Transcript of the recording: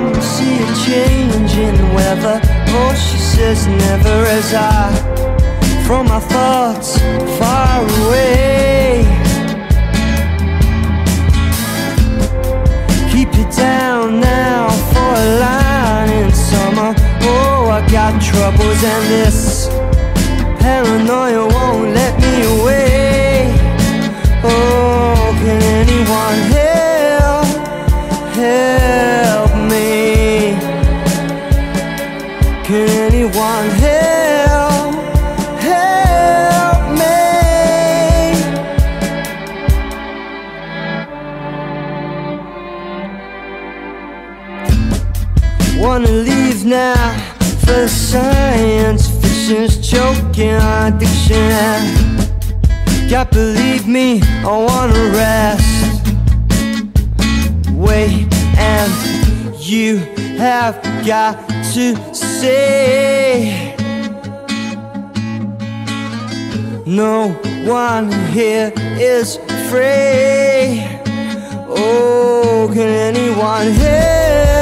come see a change in the weather. Oh, she says never as I From my thoughts far away. Keep you down now for a line in summer. Oh, I got troubles and this Paranoia anyone help, help me? Wanna leave now for science fiction's choking on addiction. God believe me, I wanna rest. Wait, and you have got to No one here is free. Oh, can anyone hear